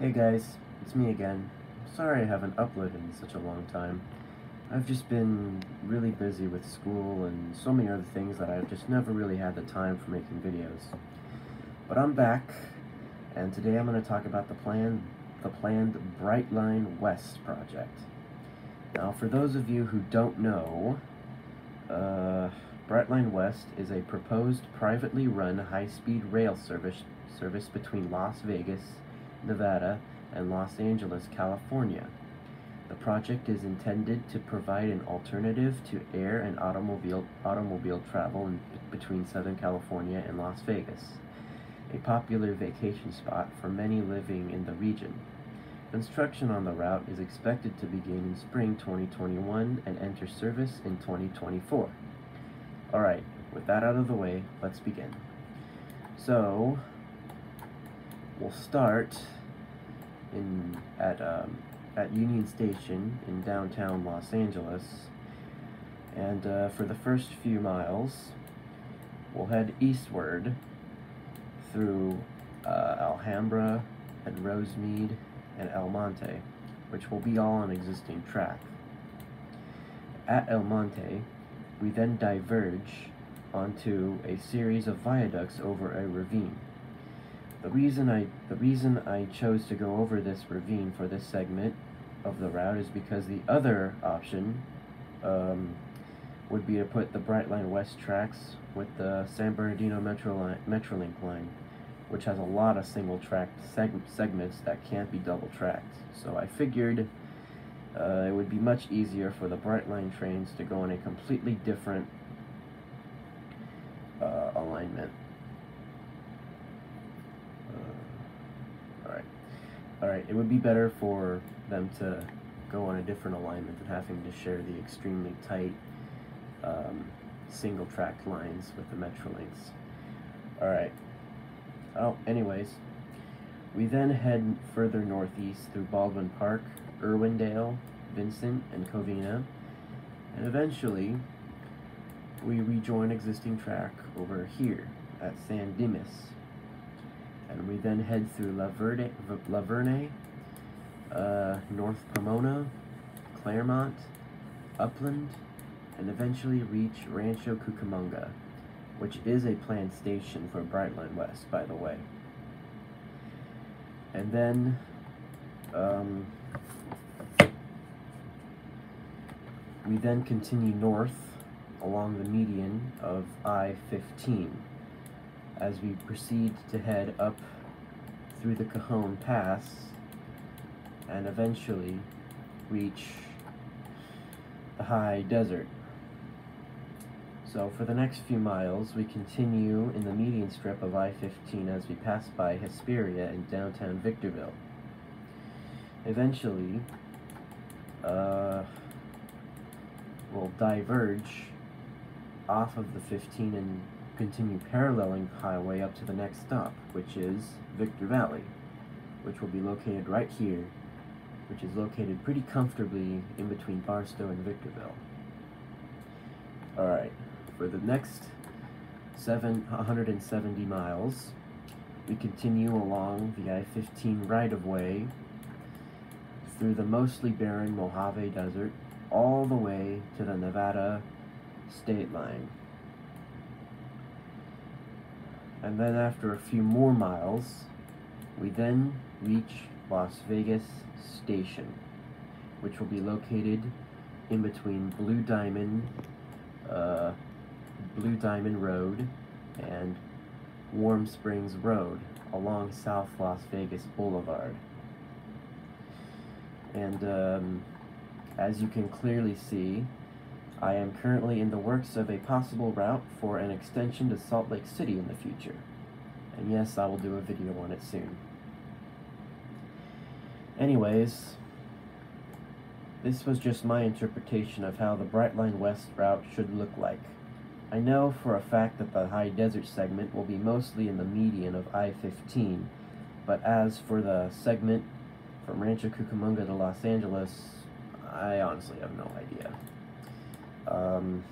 Hey guys, it's me again. Sorry I haven't uploaded in such a long time. I've just been really busy with school and so many other things that I've just never really had the time for making videos. But I'm back, and today I'm going to talk about the plan, the planned Brightline West project. Now, for those of you who don't know, uh, Brightline West is a proposed privately run high-speed rail service service between Las Vegas, Nevada, and Los Angeles, California. The project is intended to provide an alternative to air and automobile automobile travel in, between Southern California and Las Vegas, a popular vacation spot for many living in the region. Construction on the route is expected to begin in spring 2021 and enter service in 2024. Alright, with that out of the way, let's begin. So, we'll start in at um, at Union Station in downtown Los Angeles, and uh, for the first few miles, we'll head eastward through uh, Alhambra and Rosemead and El Monte, which will be all on existing track. At El Monte, we then diverge onto a series of viaducts over a ravine. The reason I the reason I chose to go over this ravine for this segment of the route is because the other option um, would be to put the Brightline West tracks with the San Bernardino Metro line, Metrolink line, which has a lot of single track seg segments that can't be double tracked. So I figured uh, it would be much easier for the Brightline trains to go in a completely different uh, alignment. Uh, Alright. Alright, it would be better for them to go on a different alignment than having to share the extremely tight um, single track lines with the Metrolinks. Alright. Oh, anyways. We then head further northeast through Baldwin Park, Irwindale, Vincent, and Covina, and eventually we rejoin existing track over here at San Dimas. And we then head through La Verde, La Verne, uh, North Pomona, Claremont, Upland, and eventually reach Rancho Cucamonga, which is a planned station for Brightline West, by the way. And then, um, we then continue north along the median of I-15 as we proceed to head up through the Cajon Pass and eventually reach the high desert. So for the next few miles, we continue in the median strip of I-15 as we pass by Hesperia in downtown Victorville. Eventually, uh, we'll diverge off of the 15 and continue paralleling highway up to the next stop, which is Victor Valley, which will be located right here, which is located pretty comfortably in between Barstow and Victorville. Alright, for the next seven, 170 miles, we continue along the I-15 right-of-way through the mostly barren Mojave Desert all the way to the Nevada state line. And then after a few more miles, we then reach Las Vegas Station, which will be located in between Blue Diamond, uh, Blue Diamond Road and Warm Springs Road along South Las Vegas Boulevard. And um, as you can clearly see, I am currently in the works of a possible route for an extension to Salt Lake City in the future. And yes, I will do a video on it soon. Anyways, this was just my interpretation of how the Brightline West route should look like. I know for a fact that the high desert segment will be mostly in the median of I-15, but as for the segment from Rancho Cucamonga to Los Angeles, I honestly have no idea. Um,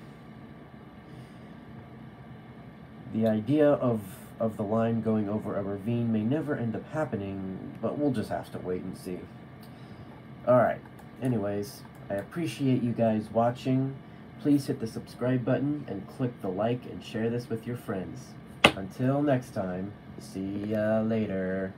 the idea of of the line going over a ravine may never end up happening, but we'll just have to wait and see. Alright, anyways, I appreciate you guys watching. Please hit the subscribe button and click the like and share this with your friends. Until next time, see ya later.